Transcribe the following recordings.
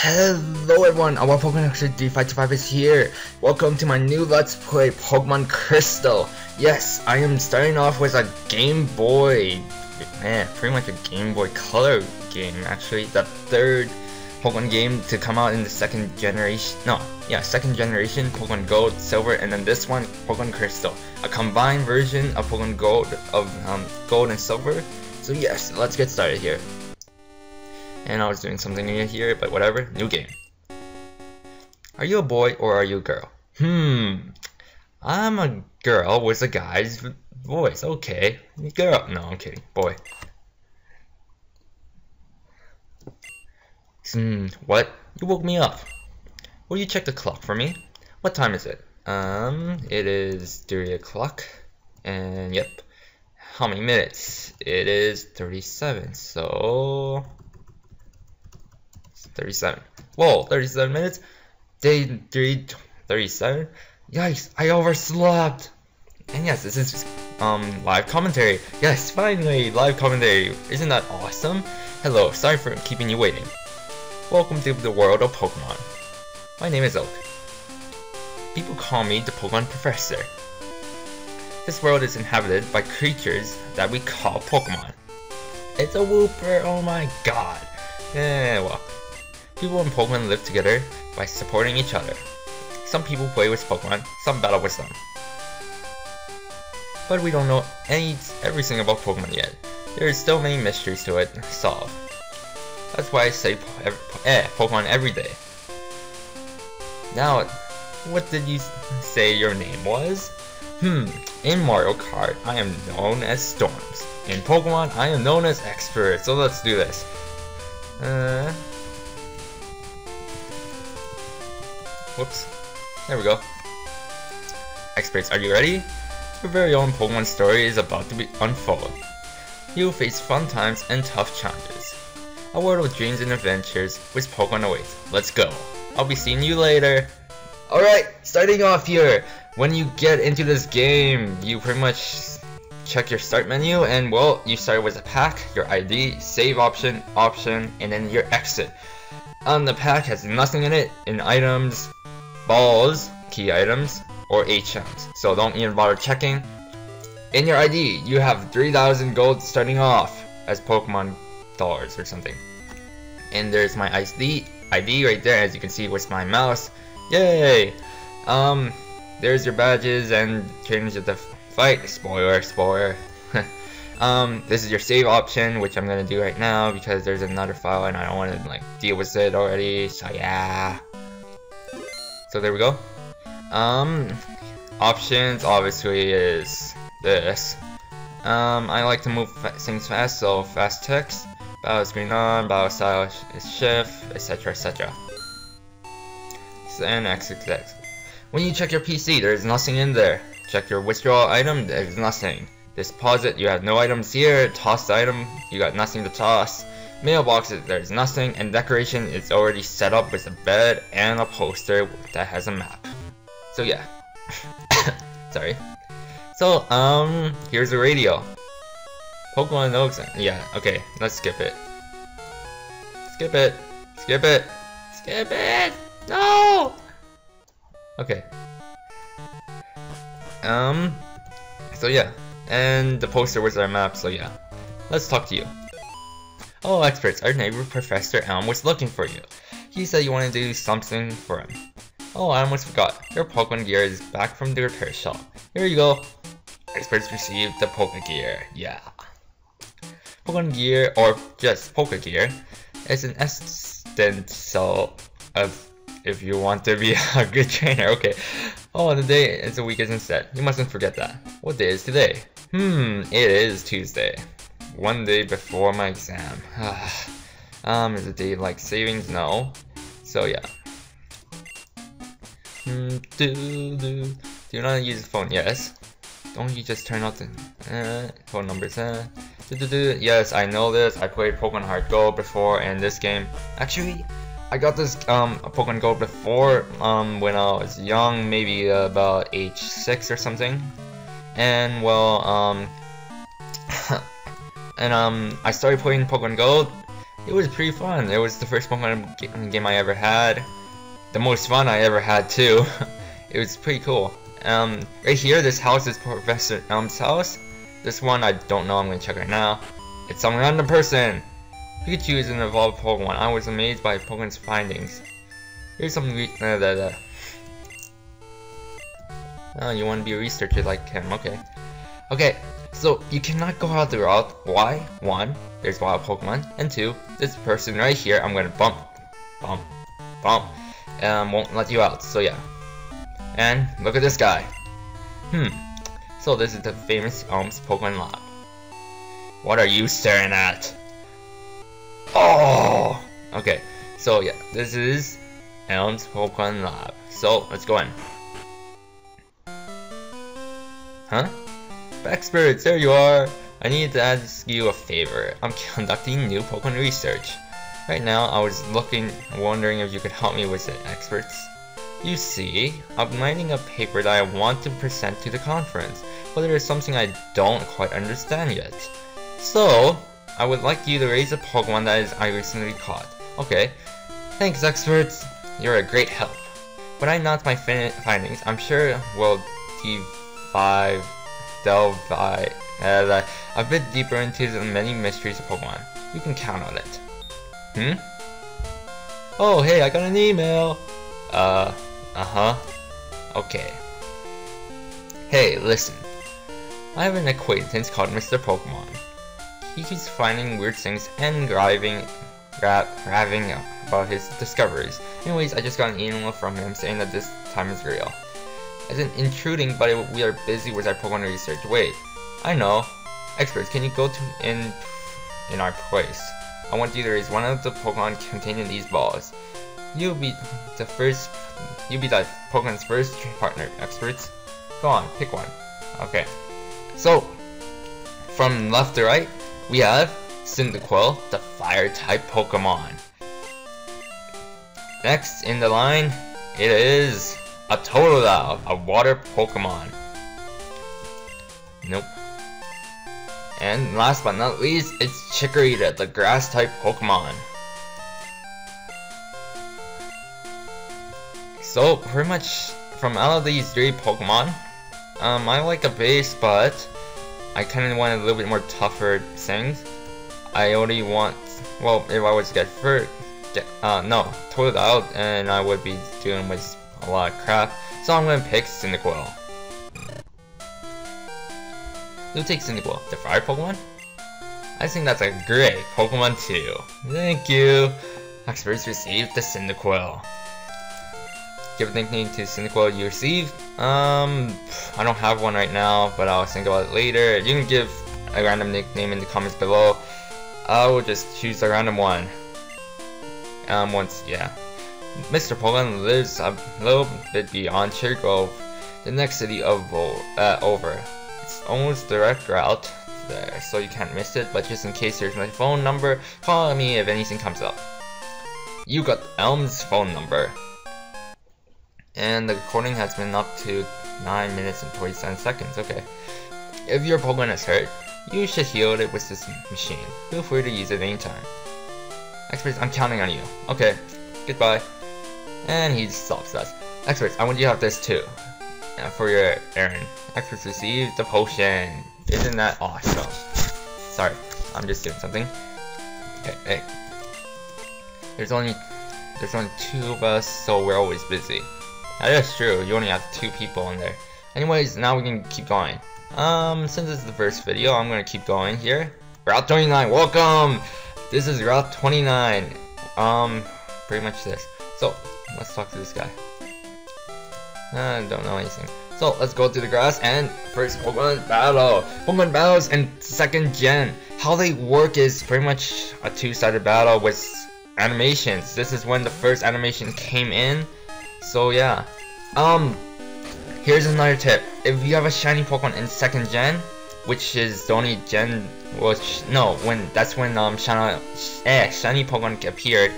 Hello everyone, our Pokemon Expert D525 is here. Welcome to my new Let's Play Pokemon Crystal. Yes, I am starting off with a Game Boy, man, pretty much a Game Boy Color game actually. The third Pokemon game to come out in the second generation, no, yeah, second generation Pokemon Gold, Silver, and then this one, Pokemon Crystal. A combined version of Pokemon Gold, of um, Gold and Silver. So yes, let's get started here. And I was doing something new here, but whatever. New game. Are you a boy or are you a girl? Hmm. I'm a girl with a guy's voice. Okay. Girl. No, I'm kidding. Boy. Hmm. What? You woke me up. Will you check the clock for me? What time is it? Um, it is 3 o'clock. And yep. How many minutes? It is 37. So 37. Whoa, 37 minutes? Day 3, 37? Yikes, I overslept! And yes, this is um live commentary. Yes, finally, live commentary. Isn't that awesome? Hello, sorry for keeping you waiting. Welcome to the world of Pokemon. My name is Oak. People call me the Pokemon Professor. This world is inhabited by creatures that we call Pokemon. It's a Wooper, oh my god. Yeah, well, People in Pokemon live together by supporting each other. Some people play with Pokemon, some battle with them. But we don't know any everything about Pokemon yet. There are still many mysteries to it solve. That's why I say eh, Pokemon every day. Now, what did you say your name was? Hmm, in Mario Kart, I am known as Stormz. In Pokemon, I am known as Expert, so let's do this. Uh, Whoops. There we go. Experts, are you ready? Your very own Pokemon story is about to be unfold. You will face fun times and tough challenges. A world of dreams and adventures with Pokemon awaits. Let's go. I'll be seeing you later. Alright, starting off here. When you get into this game, you pretty much check your start menu and well, you start with a pack, your ID, save option, option, and then your exit. Um, the pack has nothing in it, in items, balls, key items, or HMs, so don't even bother checking. In your ID, you have 3000 gold starting off as Pokemon dollars or something. And there's my ID, ID right there, as you can see with my mouse. Yay! Um, there's your badges and change of the fight. Spoiler, spoiler. um, this is your save option, which I'm gonna do right now because there's another file and I don't want to like deal with it already. So yeah. So there we go. Um, options obviously is this. Um, I like to move things fast, so fast text, battle screen on, battle style is shift, etc. etc. And exit. When you check your PC, there's nothing in there. Check your withdrawal item, there's nothing. Deposit, you have no items here. Toss the item, you got nothing to toss. Mailboxes, there's nothing, and decoration is already set up with a bed and a poster that has a map. So yeah. Sorry. So, um, here's the radio. Pokemon Oaks, yeah, okay, let's skip it. Skip it. Skip it. Skip it! No! Okay. Um, so yeah, and the poster was our map, so yeah. Let's talk to you. Oh, experts, our neighbor Professor Elm was looking for you. He said you wanted to do something for him. Oh, I almost forgot. Your Pokemon gear is back from the repair shop. Here you go. Experts received the Pokemon gear. Yeah. Pokemon gear, or just Pokemon gear, is an essential of if you want to be a good trainer. Okay. Oh, the day is the weekend instead. You mustn't forget that. What day is today? Hmm, it is Tuesday one day before my exam. um, is it day like savings? No. So yeah. Mm, do, do. do not use the phone? Yes. Don't you just turn off the uh, phone numbers? Uh, do, do, do. Yes, I know this. I played Pokemon Heart Gold before and this game. Actually, I got this um Pokemon Gold before um when I was young, maybe about age six or something. And well um and um, I started playing Pokemon Gold, it was pretty fun. It was the first Pokemon game I ever had. The most fun I ever had too. it was pretty cool. Um, right here, this house is Professor Elm's house. This one, I don't know, I'm gonna check right now. It's some random person. Pikachu is an evolved Pokemon. I was amazed by Pokemon's findings. Here's some uh, da, da. Oh, you want to be a researcher like him, okay. Okay, so you cannot go out the route. Why? One, there's wild Pokemon, and two, this person right here, I'm gonna bump, bump, bump, and won't let you out, so yeah. And look at this guy. Hmm, so this is the famous Elms Pokemon Lab. What are you staring at? Oh! Okay, so yeah, this is Elms Pokemon Lab. So, let's go in. Huh? Experts, there you are! I need to ask you a favor. I'm conducting new Pokemon research. Right now, I was looking, wondering if you could help me with it, experts. You see, I'm writing a paper that I want to present to the conference, but there is something I don't quite understand yet. So, I would like you to raise a Pokemon that is I recently caught. Okay. Thanks, experts. You're a great help. When I announce my findings, I'm sure we'll dive, delve uh, a bit deeper into the many mysteries of Pokemon. You can count on it. Hmm? Oh, hey, I got an email. Uh, uh-huh. Okay. Hey, listen. I have an acquaintance called Mr. Pokemon. He keeps finding weird things and raving, raving about his discoveries. Anyways, I just got an email from him saying that this time is real. As in intruding, but we are busy with our Pokemon research. Wait, I know. Experts, can you go to in in our place? I want you to raise one of the Pokemon containing these balls. You'll be the first. You'll be the Pokemon's first partner. Experts, go on, pick one. Okay. So, from left to right, we have Cyndaquil, the fire-type Pokemon. Next in the line, it is a Totodile, a water Pokemon. Nope. And last but not least, it's Chikorita, the grass-type Pokemon. So, pretty much from all of these three Pokemon, um, I like a base, but I kind of want a little bit more tougher things. I only want, well, if I was to get first, uh, no, Totodile, and I would be dealing with a lot of crap. So I'm gonna pick Cyndaquil. Who takes Cyndaquil? The fire Pokemon? I think that's a great Pokemon too. Thank you. Experts received the Cyndaquil. Give a nickname to Cyndaquil you received. Um, I don't have one right now, but I'll think about it later. You can give a random nickname in the comments below. I will just choose a random one. Um, once, yeah. Mr. Pokemon lives a little bit beyond Cherrygrove, the next city of uh, over. It's almost direct route there, so you can't miss it, but just in case there's my phone number, call me if anything comes up. You got Elm's phone number and the recording has been up to 9 minutes and 27 seconds, okay. If your Pokemon is hurt, you should heal it with this machine. Feel free to use it anytime. Experts, I'm counting on you. Okay, goodbye. And he stops us. Experts, I want you to have this too. Uh, for your errand. Experts receive the potion. Isn't that awesome? Sorry, I'm just doing something. Hey, hey. There's only there's only two of us, so we're always busy. That is true, you only have two people in there. Anyways, now we can keep going. Um, since this is the first video, I'm gonna keep going here. Route 29, welcome! This is Route 29. Um, pretty much this. So, let's talk to this guy. I don't know anything. So, let's go to the grass and first Pokemon battle. Pokemon battles and second gen. How they work is pretty much a two-sided battle with animations. This is when the first animation came in so yeah. Um, here's another tip. If you have a shiny Pokemon in second gen, which is the only gen, which, no, when, that's when, um, shiny, eh, shiny Pokemon appeared.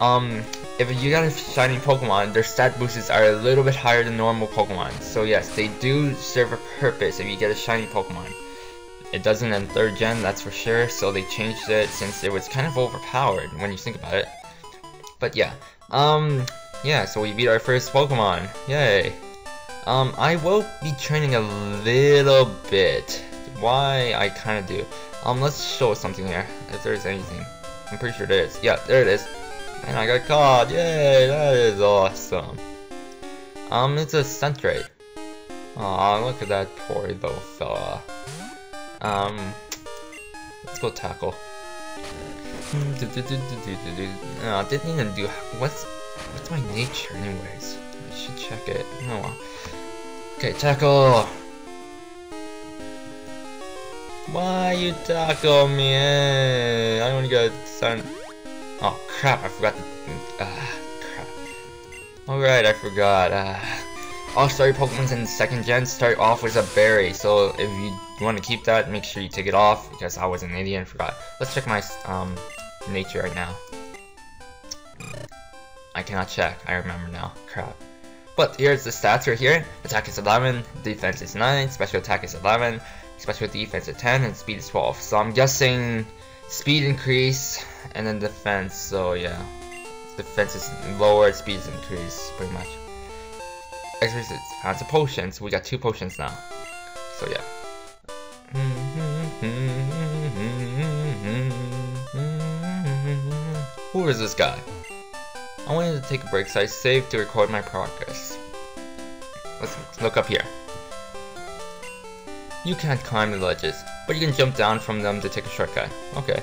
Um, if you got a shiny Pokemon, their stat boosts are a little bit higher than normal Pokemon. So yes, they do serve a purpose if you get a shiny Pokemon. It doesn't in 3rd gen, that's for sure, so they changed it since it was kind of overpowered when you think about it. But yeah, um, yeah, so we beat our first Pokemon, yay. Um, I will be training a little bit. Why, I kind of do. Um, let's show something here, if there's anything. I'm pretty sure there is. Yeah, there it is. And I got caught, yay, that is awesome. Um, it's a Sentret. Aw, look at that poor little fella. Um, let's go tackle. No, I didn't even do. What's what's my nature, anyways? I should check it. Oh well. Okay, tackle. Why you tackle me? I only get sun. Oh crap! I forgot. Ah, crap. All right, I forgot. Ah all starter Pokemons in second gen start off with a berry, so if you want to keep that, make sure you take it off, because I was an idiot and forgot. Let's check my um, nature right now. I cannot check, I remember now, crap. But here's the stats right here. Attack is 11, defense is 9, special attack is 11, special defense is 10, and speed is 12. So I'm guessing speed increase, and then defense, so yeah. Defense is lower, speed is increased, pretty much. Exorcist uh, found some potions. We got two potions now. So yeah. Who is this guy? I wanted to take a break so I saved to record my progress. Let's look up here. You can't climb the ledges, but you can jump down from them to take a shortcut. Okay.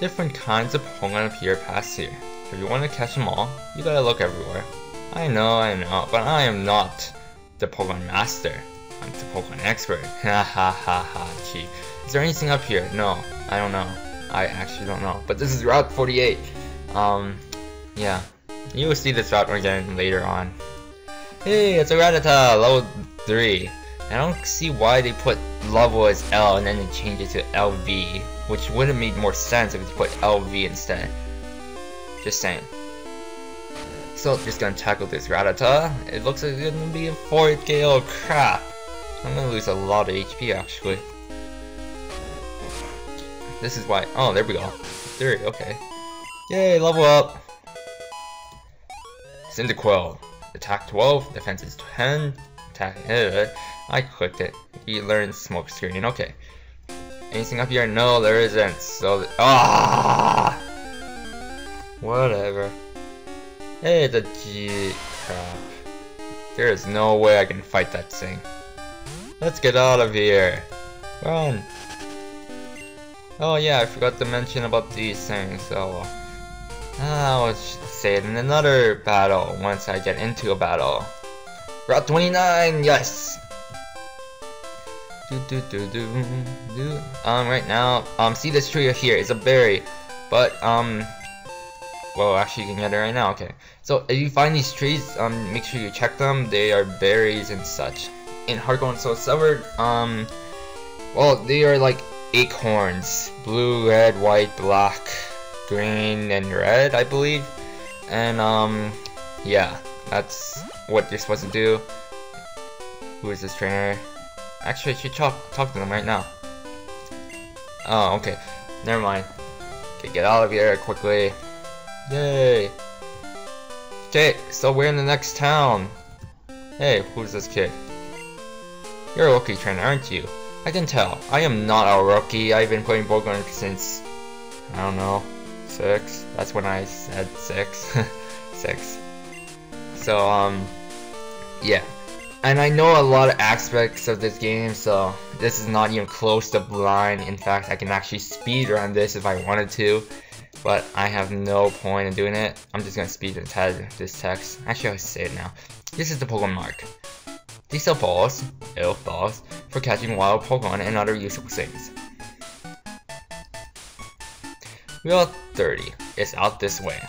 Different kinds of Pokemon appear past here. If you want to catch them all, you gotta look everywhere. I know, I know, but I am not the Pokemon Master. I'm the Pokemon Expert. Ha ha ha ha, gee. Is there anything up here? No, I don't know. I actually don't know. But this is Route 48. Um, yeah. You will see this route again later on. Hey, it's a Rattata, level 3. I don't see why they put level as L and then they change it to LV, which would have made more sense if they put LV instead. Just saying. So just gonna tackle this Rattata. It looks like it's gonna be a 4K, oh crap. I'm gonna lose a lot of HP actually. This is why, oh there we go. 3, okay. Yay, level up. Cyndaquil. Attack 12, defense is 10, attack hit. I clicked it. You learned smoke screen, okay. Anything up here? No, there isn't. So, ah! Whatever. Hey, the G crap. There is no way I can fight that thing. Let's get out of here. Run. Oh yeah, I forgot to mention about these things, so... I'll say it in another battle once I get into a battle. Route 29, yes! Do do do do do. Um, right now, um, see this tree here, it's a berry, but um, well, actually, you can get it right now. Okay. So if you find these trees, um, make sure you check them. They are berries and such. In Heart Gold Soul Silver, um, well, they are like Apricorns: blue, red, white, black, green, and red, I believe. And um, yeah, that's what you're supposed to do. Who is this trainer? Actually, I should talk talk to them right now. Oh, okay. Never mind. Okay, get out of here quickly. Yay! Okay, so we're in the next town. Hey, who's this kid? You're a rookie trainer, aren't you? I can tell. I am not a rookie. I've been playing Pokemon since, I don't know, 6? That's when I said 6. 6. So, um, yeah. And I know a lot of aspects of this game, so this is not even close to blind. In fact, I can actually speed run this if I wanted to but I have no point in doing it. I'm just gonna speed this text. Actually, I'll say it now. This is the Pokemon Mart. These are balls, elf balls, for catching wild Pokemon and other useful things. Wheel 30 is out this way.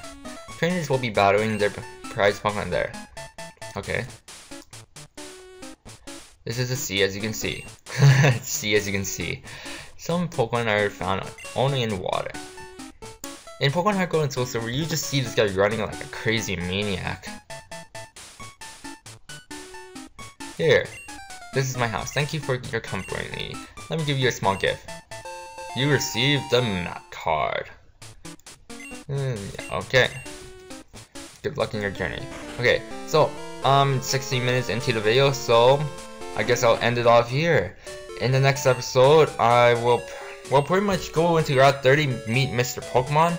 Trainers will be battling their prize Pokemon there. Okay. This is a sea as you can see. sea as you can see. Some Pokemon are found only in water. In Pokemon Heart Gold and Soul Silver, you just see this guy running like a crazy maniac. Here. this is my house. Thank you for your company. Let me give you a small gift. You received the map card. Mm, okay. Good luck in your journey. Okay, so, um, 16 minutes into the video, so I guess I'll end it off here. In the next episode, I will, well, pretty much go into Route 30, meet Mr. Pokemon,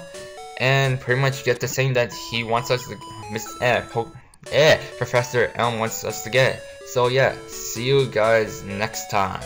and pretty much get the same that he wants us to, Miss, eh, po eh, Professor Elm wants us to get. So yeah, see you guys next time.